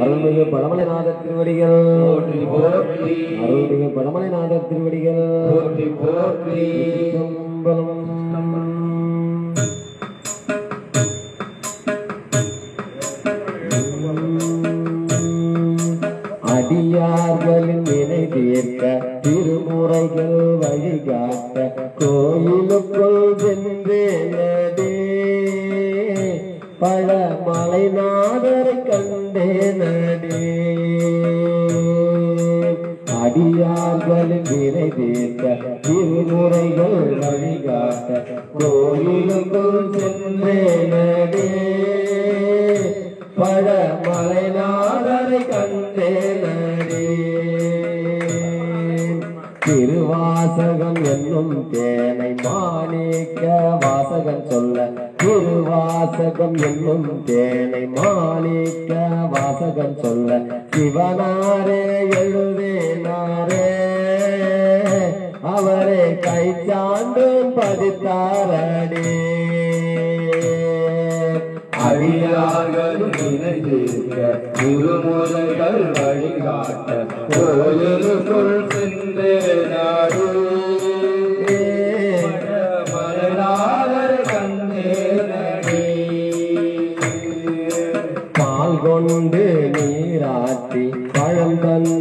அருள்மிகு பழமலைநாத திருவடிகள். அருள்மிகு பழமலைநாத திருவடிகள். போற்றி. அடியார்களின் வினை தீர்க்க திருமுறைகள் வழிகாட்ட கோயிலுக்குள் மலைநாதரை கண்டேனடே அடியார்களின் வினை தீர்க்க திருமுறைகள் வழிகாட்ட கோயிலுக்குள் சென்றேனடே பல மலைநாதரை என்னும் தேனை மாணிக்க வாசகம் சொல்ல திருவாசகம் என்னும் தேனை மாணிக்க வாசகம் சொல்ல சிவனாரே எழுதினாரே அவரே கை சாண்டும் பதித்தாரடே. அடியார்கள் நினைத்திருக்க திருமுறைகள் வழிகாட்ட கோயிலுக்குள்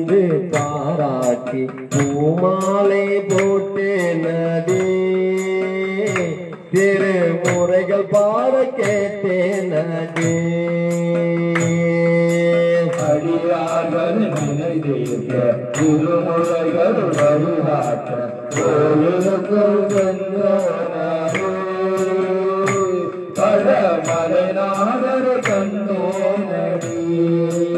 தந்து பாராட்டி பூமாலை போட்டு நதி திருமுறைகள் பாட கேட்டேன் நடி அடியார்கள் நினைத்திருக்க திருமுறைகள் வழிகாட்ட கோயிலுக்குள் நடி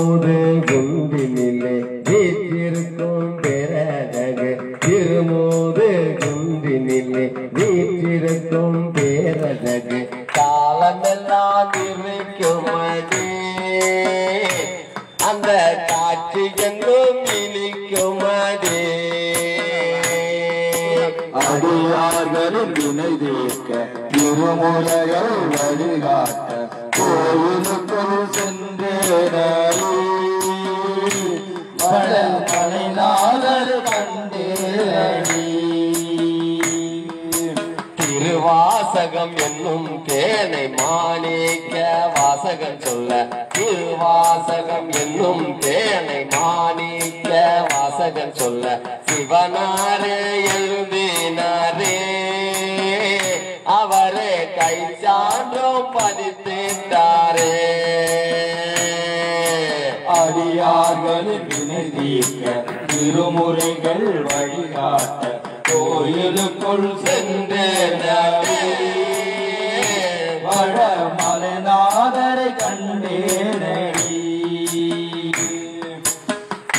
திருமோது குந்தினிலே வீற்றிருக்கும் பேரழகு. திருமோது குந்தினிலே வீற்றிருக்கும் பேரழகு. காலமெல்லாம் இருக்குமடி அந்த காட்சி எங்கும் இனிக்குமடி அடியார்களும் வினை தீர்க்க திருமுறைகள் வழிகாட்ட கோயிலுக்குள் சென்றேனடி மலைநாதர் திருவாசகம் என்னும் தேனை மாணிக்க வாசகம் சொல்ல. திருவாசகம் என்னும் தேனை மாணிக்க வாசகம் சொல்ல. சிவனாரே எழுதினாரே அவரே கை சான்றும் பதித்திட்டாரே. அடியார்களின் தீர்க்க திருமுறைகள் வழிகாட்ட கோயிலுக்குள் சென்றேனடி வட மலைநாதரை கண்டேனடி.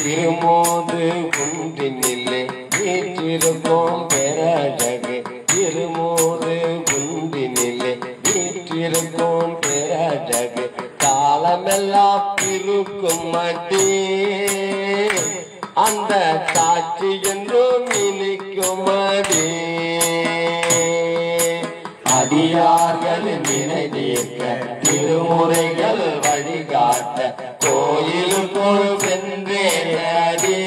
திருமோது குன்றினில்லை வீற்றிருக்கும் பெறழகு திருமோது குன்றினில்லை வீற்றிருக்கும் பெறழகு காலமெல்லாம் இருக்கும் மட்டே. அந்த காட்சி என்றும் இனிக்கும் அடியார்கள் அடியார்களின் தீர்க்க திருமுறைகள் வழிகாட்ட கோயிலுக்குள் சென்றேனடி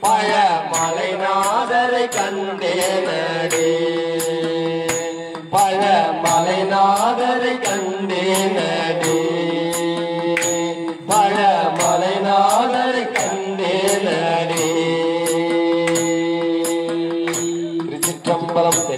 பழ மலைநாதரை கண்டேனடி பழ மலைநாதரை கண்டேனடி Thì